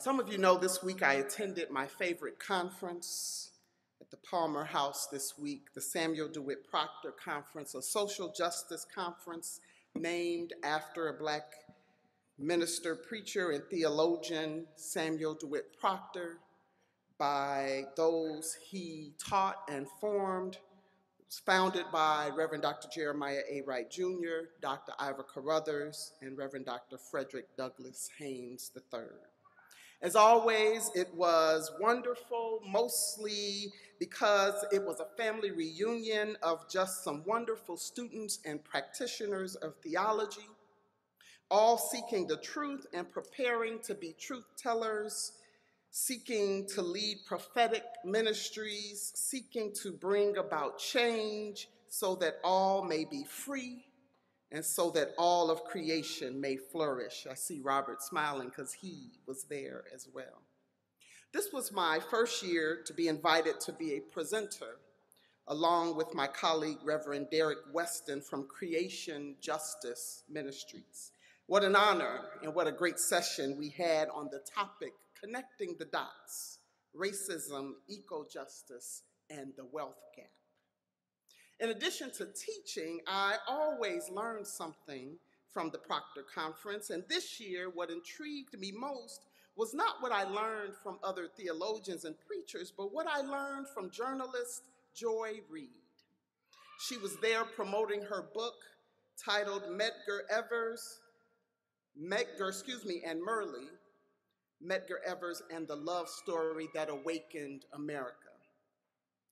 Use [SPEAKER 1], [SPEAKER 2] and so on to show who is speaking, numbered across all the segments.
[SPEAKER 1] Some of you know this week I attended my favorite conference at the Palmer House this week, the Samuel DeWitt Proctor Conference, a social justice conference named after a black minister, preacher, and theologian, Samuel DeWitt Proctor, by those he taught and formed. It was founded by Reverend Dr. Jeremiah A. Wright Jr., Dr. Iva Carruthers, and Reverend Dr. Frederick Douglass Haynes III. As always, it was wonderful, mostly because it was a family reunion of just some wonderful students and practitioners of theology, all seeking the truth and preparing to be truth tellers, seeking to lead prophetic ministries, seeking to bring about change so that all may be free and so that all of creation may flourish. I see Robert smiling because he was there as well. This was my first year to be invited to be a presenter, along with my colleague, Reverend Derek Weston from Creation Justice Ministries. What an honor and what a great session we had on the topic connecting the dots racism, eco justice, and the wealth gap. In addition to teaching, I always learned something from the Proctor Conference, and this year, what intrigued me most was not what I learned from other theologians and preachers, but what I learned from journalist Joy Reid. She was there promoting her book titled Medgar Evers, Medgar, excuse me, and Myrlie, Medgar Evers and the Love Story That Awakened America.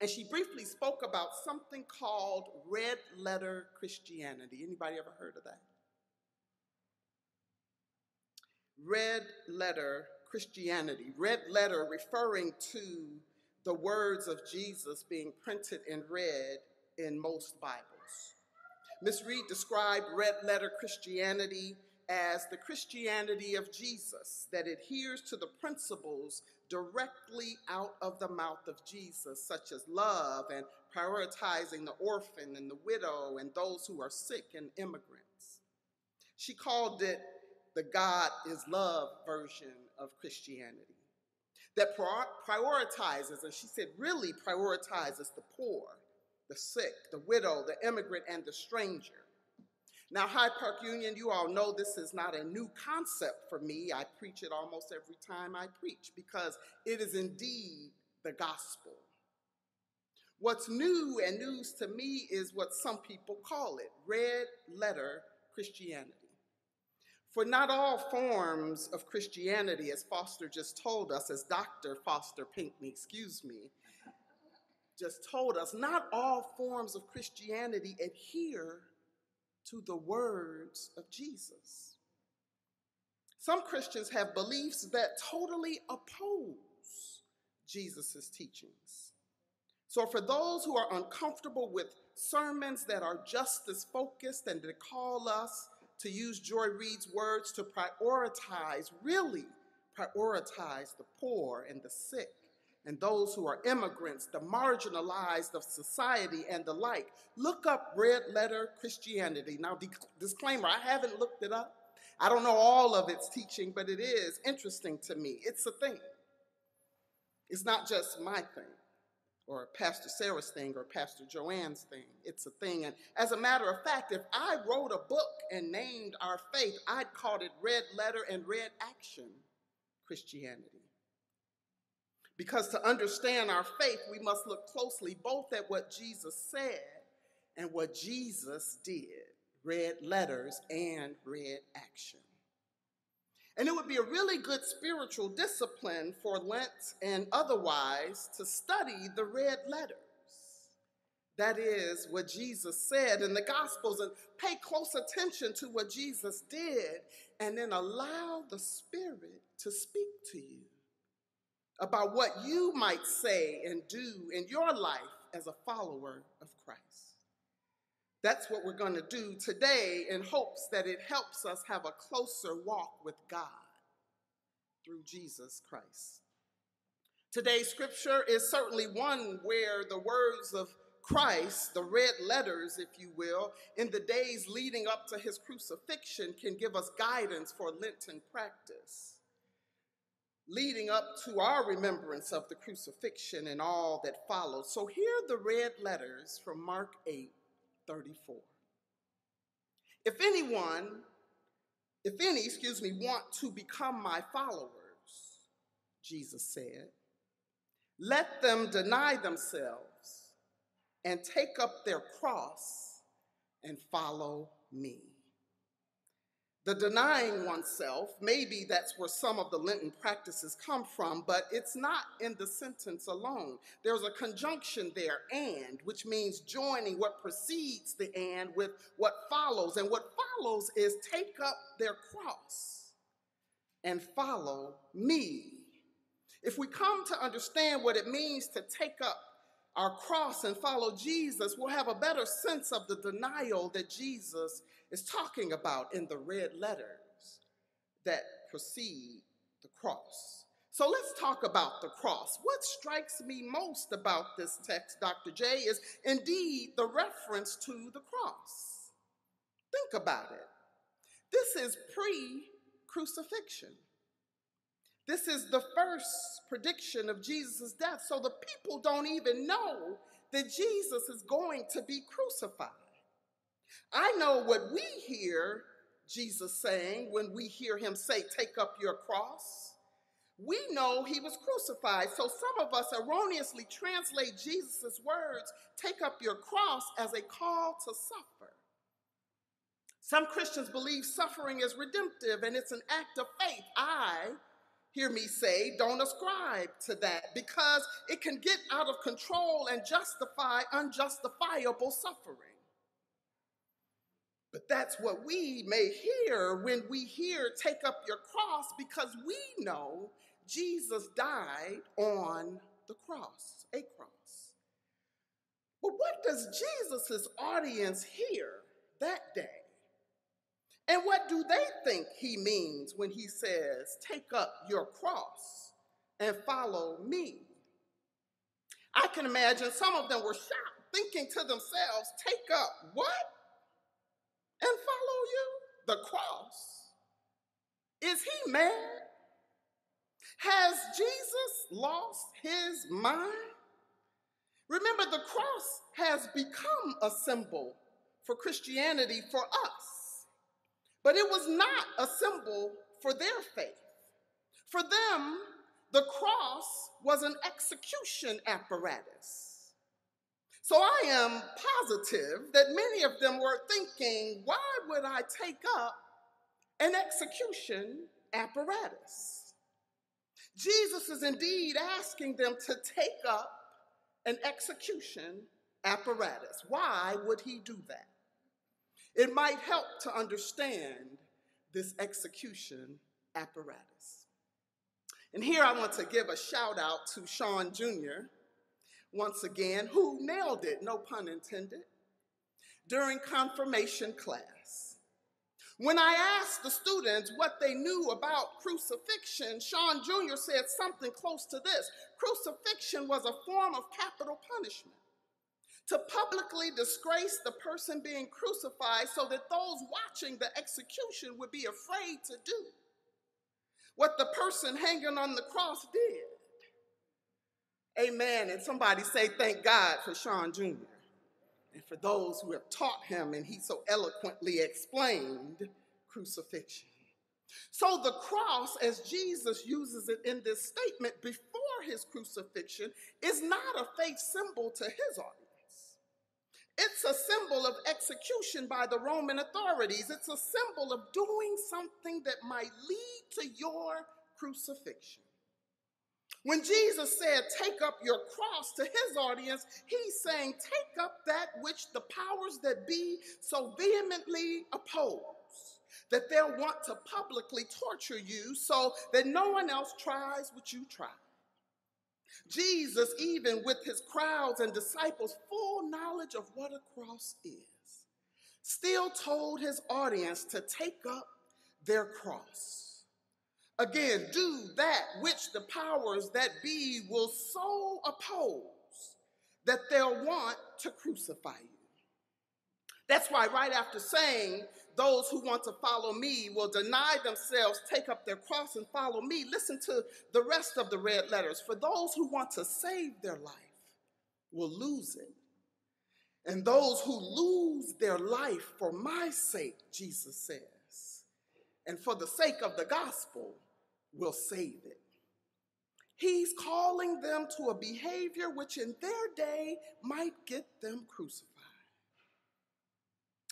[SPEAKER 1] And she briefly spoke about something called red letter Christianity. Anybody ever heard of that? Red letter Christianity. Red letter referring to the words of Jesus being printed in red in most Bibles. Miss Reid described red letter Christianity as the Christianity of Jesus that adheres to the principles directly out of the mouth of Jesus, such as love and prioritizing the orphan and the widow and those who are sick and immigrants. She called it the God is love version of Christianity that prioritizes, and she said really prioritizes the poor, the sick, the widow, the immigrant, and the stranger. Now, Hyde Park Union, you all know this is not a new concept for me. I preach it almost every time I preach because it is indeed the gospel. What's new and news to me is what some people call it red letter Christianity. For not all forms of Christianity, as Foster just told us, as Dr. Foster Pinkney, excuse me, just told us, not all forms of Christianity adhere to the words of Jesus. Some Christians have beliefs that totally oppose Jesus' teachings. So, for those who are uncomfortable with sermons that are justice focused and that call us to use Joy Reid's words to prioritize, really prioritize the poor and the sick and those who are immigrants, the marginalized of society, and the like. Look up red letter Christianity. Now, disclaimer I haven't looked it up. I don't know all of its teaching, but it is interesting to me. It's a thing. It's not just my thing or Pastor Sarah's thing or Pastor Joanne's thing. It's a thing. And as a matter of fact, if I wrote a book and named our faith, I'd call it Red Letter and Red Action Christianity. Because to understand our faith, we must look closely both at what Jesus said and what Jesus did red letters and red action. And it would be a really good spiritual discipline for Lent and otherwise to study the red letters. That is what Jesus said in the Gospels, and pay close attention to what Jesus did, and then allow the Spirit to speak to you about what you might say and do in your life as a follower of Christ. That's what we're going to do today in hopes that it helps us have a closer walk with God through Jesus Christ. Today's scripture is certainly one where the words of Christ, the red letters, if you will, in the days leading up to his crucifixion can give us guidance for Lenten practice. Leading up to our remembrance of the crucifixion and all that followed. So here are the red letters from Mark 8 34. If anyone, if any, excuse me, want to become my followers, Jesus said, let them deny themselves and take up their cross and follow me. The denying oneself, maybe that's where some of the Lenten practices come from, but it's not in the sentence alone. There's a conjunction there, and, which means joining what precedes the and with what follows. And what follows is take up their cross and follow me. If we come to understand what it means to take up our cross and follow Jesus, we'll have a better sense of the denial that Jesus is talking about in the red letters that precede the cross. So let's talk about the cross. What strikes me most about this text, Dr. J, is indeed the reference to the cross. Think about it. This is pre crucifixion. This is the first prediction of Jesus' death. So the people don't even know that Jesus is going to be crucified. I know what we hear Jesus saying when we hear him say, Take up your cross. We know he was crucified. So some of us erroneously translate Jesus' words, Take up your cross, as a call to suffer. Some Christians believe suffering is redemptive and it's an act of faith. I, hear me say, don't ascribe to that because it can get out of control and justify unjustifiable suffering. But that's what we may hear when we hear take up your cross because we know Jesus died on the cross, a cross. But what does Jesus' audience hear that day? And what do they think he means when he says, Take up your cross and follow me? I can imagine some of them were shocked, thinking to themselves, Take up what? and follow you? The cross. Is he mad? Has Jesus lost his mind? Remember, the cross has become a symbol for Christianity for us, but it was not a symbol for their faith. For them, the cross was an execution apparatus. So I am positive that many of them were thinking, why would I take up an execution apparatus? Jesus is indeed asking them to take up an execution apparatus. Why would he do that? It might help to understand this execution apparatus. And here I want to give a shout out to Sean Jr once again, who nailed it, no pun intended, during confirmation class. When I asked the students what they knew about crucifixion, Sean Jr. said something close to this Crucifixion was a form of capital punishment to publicly disgrace the person being crucified so that those watching the execution would be afraid to do what the person hanging on the cross did. Amen. And somebody say, Thank God for Sean Jr. And for those who have taught him and he so eloquently explained crucifixion. So the cross, as Jesus uses it in this statement before his crucifixion, is not a faith symbol to his audience. It's a symbol of execution by the Roman authorities. It's a symbol of doing something that might lead to your crucifixion. When Jesus said, Take up your cross to his audience, he's saying, Take up that which the powers that be so vehemently oppose, that they'll want to publicly torture you so that no one else tries what you try. Jesus, even with his crowds and disciples, full knowledge of what a cross is, still told his audience to take up their cross. Again, do that which the powers that be will so oppose that they'll want to crucify you. That's why, right after saying, those who want to follow me will deny themselves, take up their cross, and follow me. Listen to the rest of the red letters. For those who want to save their life will lose it. And those who lose their life for my sake, Jesus says, and for the sake of the gospel, will save it. He's calling them to a behavior which in their day might get them crucified.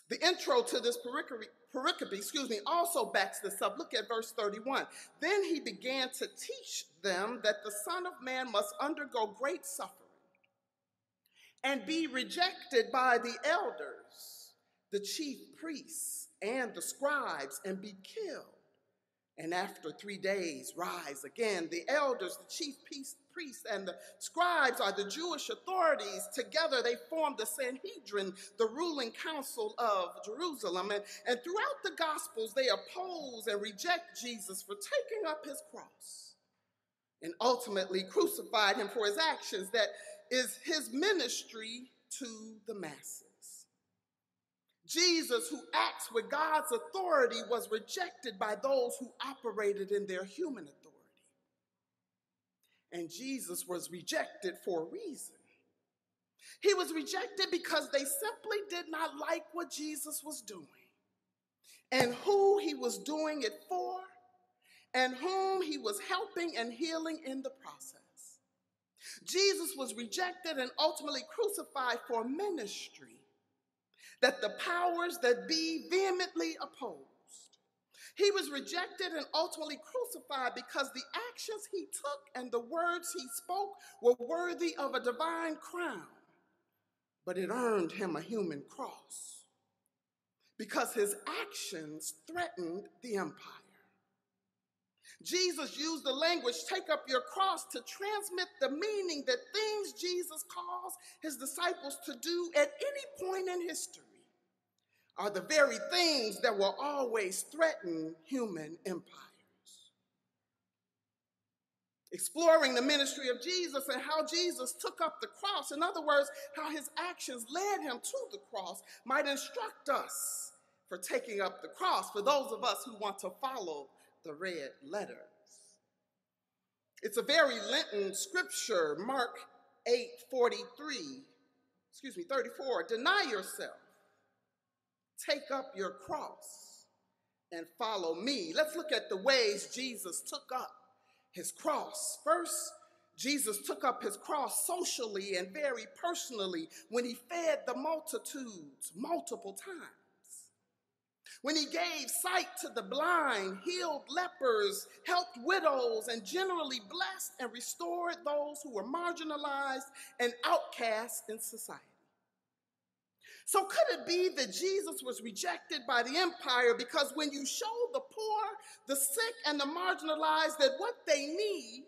[SPEAKER 1] The intro to this pericope, excuse me, also backs this up. Look at verse 31. Then he began to teach them that the Son of Man must undergo great suffering and be rejected by the elders, the chief priests, and the scribes, and be killed. And after three days, rise again. The elders, the chief priests, priests and the scribes are the Jewish authorities. Together they form the Sanhedrin, the ruling council of Jerusalem. And, and throughout the Gospels, they oppose and reject Jesus for taking up his cross and ultimately crucified him for his actions that is his ministry to the masses. Jesus, who acts with God's authority, was rejected by those who operated in their human authority. And Jesus was rejected for a reason. He was rejected because they simply did not like what Jesus was doing and who he was doing it for and whom he was helping and healing in the process. Jesus was rejected and ultimately crucified for ministry that the powers that be vehemently opposed. He was rejected and ultimately crucified because the actions he took and the words he spoke were worthy of a divine crown, but it earned him a human cross because his actions threatened the empire. Jesus used the language, take up your cross, to transmit the meaning that things Jesus calls his disciples to do at any point in history are the very things that will always threaten human empires. Exploring the ministry of Jesus and how Jesus took up the cross, in other words, how his actions led him to the cross, might instruct us for taking up the cross for those of us who want to follow the red letters. It's a very Lenten scripture, Mark 8 43, excuse me, 34. Deny yourself, take up your cross, and follow me. Let's look at the ways Jesus took up his cross. First, Jesus took up his cross socially and very personally when he fed the multitudes multiple times when he gave sight to the blind, healed lepers, helped widows, and generally blessed and restored those who were marginalized and outcast in society. So, could it be that Jesus was rejected by the empire because when you show the poor, the sick, and the marginalized that what they need,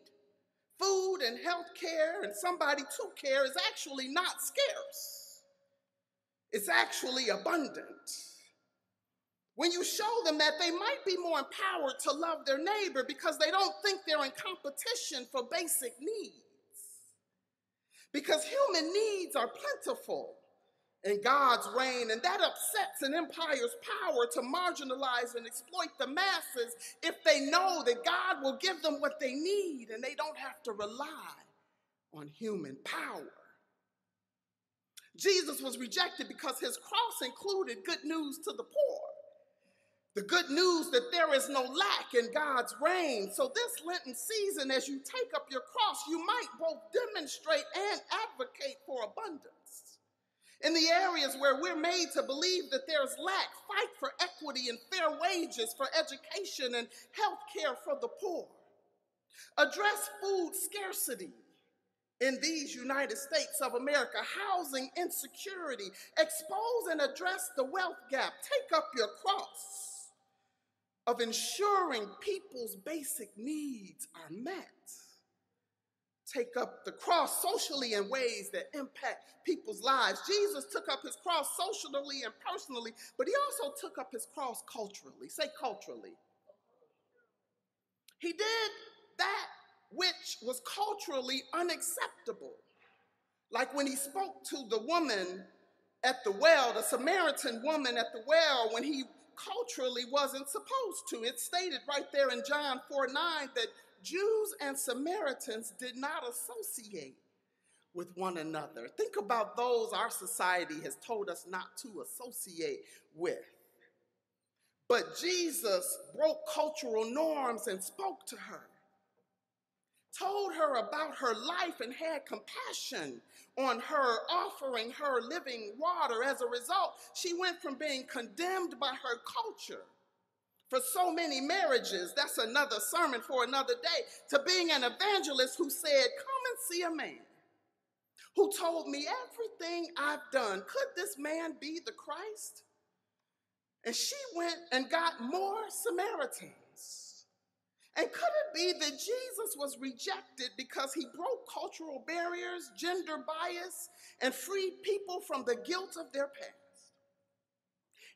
[SPEAKER 1] food and health care and somebody to care, is actually not scarce? It's actually abundant when you show them that they might be more empowered to love their neighbor because they don't think they're in competition for basic needs. Because human needs are plentiful in God's reign, and that upsets an empire's power to marginalize and exploit the masses if they know that God will give them what they need and they don't have to rely on human power. Jesus was rejected because his cross included good news to the poor. The good news that there is no lack in God's reign. So, this Lenten season, as you take up your cross, you might both demonstrate and advocate for abundance. In the areas where we're made to believe that there's lack, fight for equity and fair wages for education and health care for the poor. Address food scarcity in these United States of America, housing insecurity, expose and address the wealth gap. Take up your cross of ensuring people's basic needs are met. Take up the cross socially in ways that impact people's lives. Jesus took up his cross socially and personally, but he also took up his cross culturally. Say culturally. He did that which was culturally unacceptable. Like when he spoke to the woman at the well, the Samaritan woman at the well, when he culturally wasn't supposed to. It's stated right there in John 4 9 that Jews and Samaritans did not associate with one another. Think about those our society has told us not to associate with. But Jesus broke cultural norms and spoke to her, told her about her life, and had compassion on her, offering her living water. As a result, she went from being condemned by her culture for so many marriages, that's another sermon for another day, to being an evangelist who said, Come and see a man who told me everything I've done. Could this man be the Christ? And she went and got more Samaritans. And could it be that Jesus was rejected because he broke cultural barriers, gender bias, and freed people from the guilt of their past?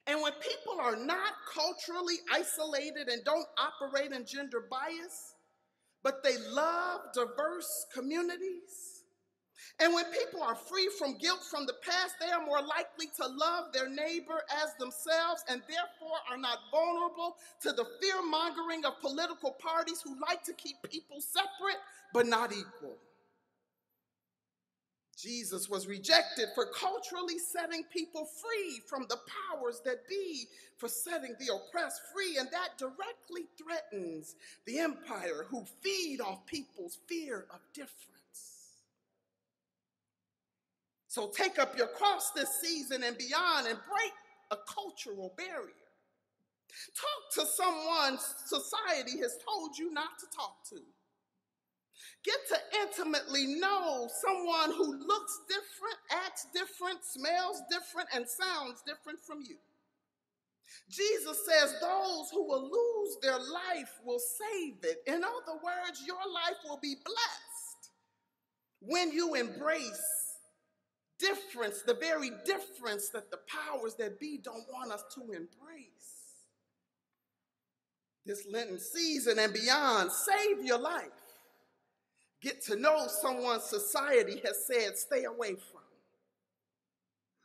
[SPEAKER 1] And when people are not culturally isolated and don't operate in gender bias, but they love diverse communities, and when people are free from guilt from the past, they are more likely to love their neighbor as themselves and therefore are not vulnerable to the fear mongering of political parties who like to keep people separate but not equal. Jesus was rejected for culturally setting people free from the powers that be, for setting the oppressed free, and that directly threatens the empire who feed off people's fear of difference. So take up your cross this season and beyond and break a cultural barrier. Talk to someone society has told you not to talk to. Get to intimately know someone who looks different, acts different, smells different, and sounds different from you. Jesus says those who will lose their life will save it. In other words, your life will be blessed when you embrace difference, the very difference that the powers that be don't want us to embrace. This Lenten season and beyond, save your life get to know someone society has said stay away from.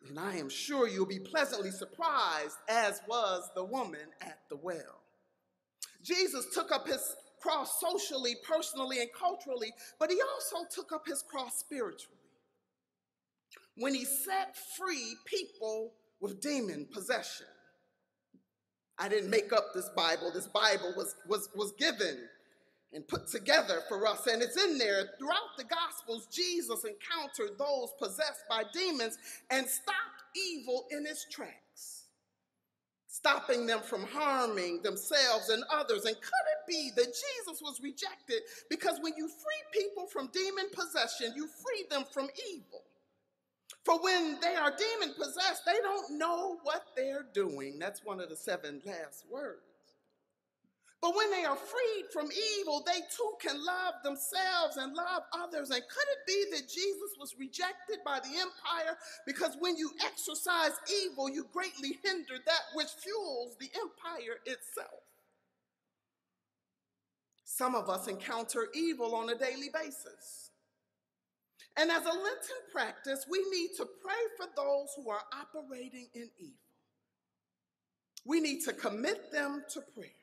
[SPEAKER 1] And I am sure you'll be pleasantly surprised, as was the woman at the well. Jesus took up his cross socially, personally, and culturally, but he also took up his cross spiritually. When he set free people with demon possession. I didn't make up this Bible. This Bible was, was, was given and put together for us. And it's in there throughout the Gospels. Jesus encountered those possessed by demons and stopped evil in its tracks, stopping them from harming themselves and others. And could it be that Jesus was rejected because when you free people from demon possession, you free them from evil? For when they are demon possessed, they don't know what they're doing. That's one of the seven last words. But when they are freed from evil, they too can love themselves and love others. And could it be that Jesus was rejected by the empire because when you exorcise evil, you greatly hinder that which fuels the empire itself? Some of us encounter evil on a daily basis. And as a Lenten practice, we need to pray for those who are operating in evil. We need to commit them to prayer.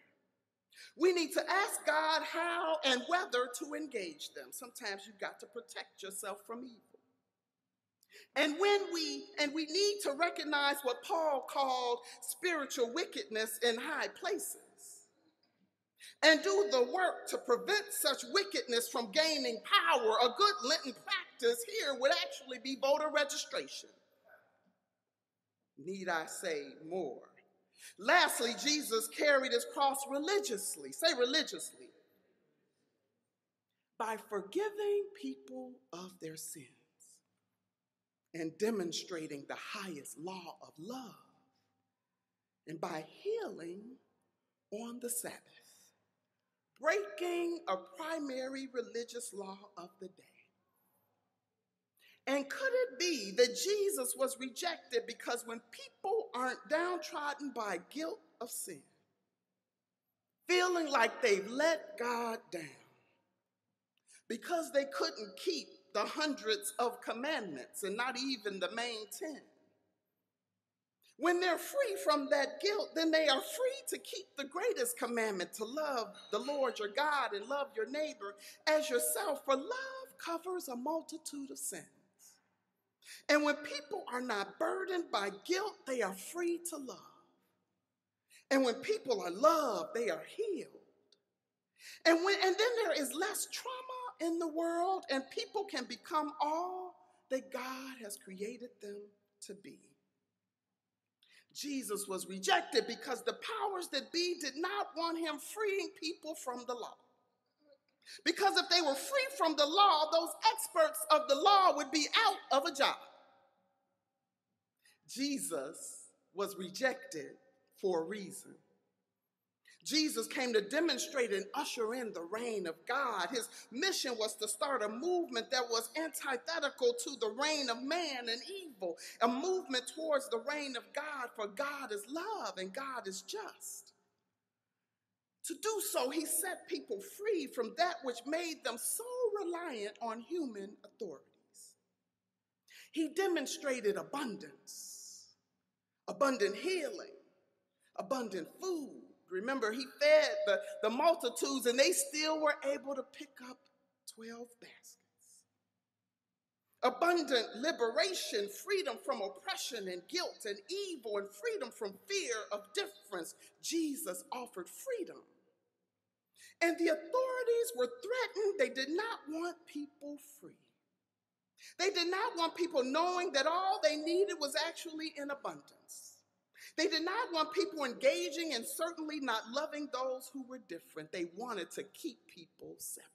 [SPEAKER 1] We need to ask God how and whether to engage them. Sometimes you've got to protect yourself from evil. And when we and we need to recognize what Paul called spiritual wickedness in high places and do the work to prevent such wickedness from gaining power. A good Lenten practice here would actually be voter registration. Need I say more? Lastly, Jesus carried his cross religiously. Say religiously. By forgiving people of their sins and demonstrating the highest law of love, and by healing on the Sabbath, breaking a primary religious law of the day. And could it be that Jesus was rejected because when people aren't downtrodden by guilt of sin, feeling like they've let God down because they couldn't keep the hundreds of commandments and not even the main ten, When they're free from that guilt, then they are free to keep the greatest commandment to love the Lord your God and love your neighbor as yourself, for love covers a multitude of sins. And when people are not burdened by guilt, they are free to love. And when people are loved, they are healed. And when and then there is less trauma in the world, and people can become all that God has created them to be. Jesus was rejected because the powers that be did not want him freeing people from the law. Because if they were free from the law, those experts of the law would be out of a job. Jesus was rejected for a reason. Jesus came to demonstrate and usher in the reign of God. His mission was to start a movement that was antithetical to the reign of man and evil, a movement towards the reign of God, for God is love and God is just. To do so, he set people free from that which made them so reliant on human authorities. He demonstrated abundance, abundant healing, abundant food. Remember, he fed the, the multitudes and they still were able to pick up 12 baskets. Abundant liberation, freedom from oppression and guilt and evil, and freedom from fear of difference. Jesus offered freedom. And the authorities were threatened. They did not want people free. They did not want people knowing that all they needed was actually in abundance. They did not want people engaging and certainly not loving those who were different. They wanted to keep people separate.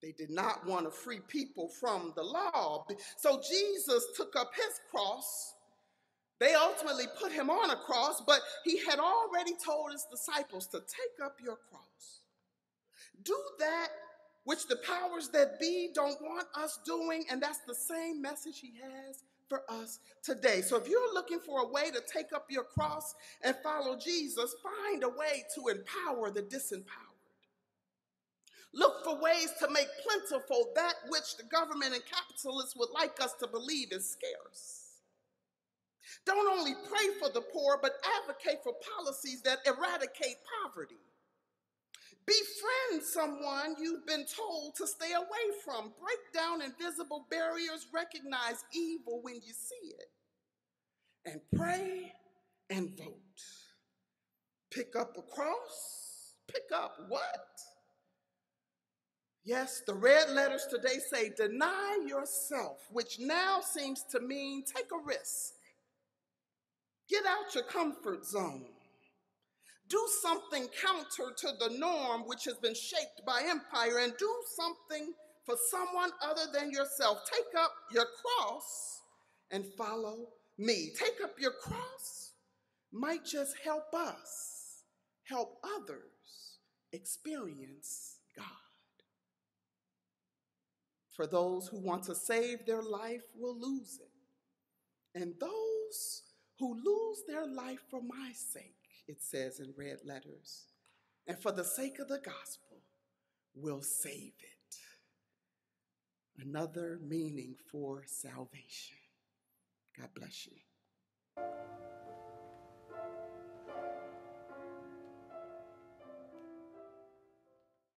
[SPEAKER 1] They did not want to free people from the law. So Jesus took up his cross they ultimately put him on a cross, but he had already told his disciples to take up your cross. Do that which the powers that be don't want us doing, and that's the same message he has for us today. So if you're looking for a way to take up your cross and follow Jesus, find a way to empower the disempowered. Look for ways to make plentiful that which the government and capitalists would like us to believe is scarce. Don't only pray for the poor, but advocate for policies that eradicate poverty. Befriend someone you've been told to stay away from. Break down invisible barriers. Recognize evil when you see it. And pray and vote. Pick up a cross. Pick up what? Yes, the red letters today say deny yourself, which now seems to mean take a risk Get out your comfort zone. Do something counter to the norm which has been shaped by empire and do something for someone other than yourself. Take up your cross and follow me. Take up your cross might just help us help others experience God. For those who want to save their life will lose it. And those who lose their life for my sake, it says in red letters, and for the sake of the gospel, will save it. Another meaning for salvation. God bless you.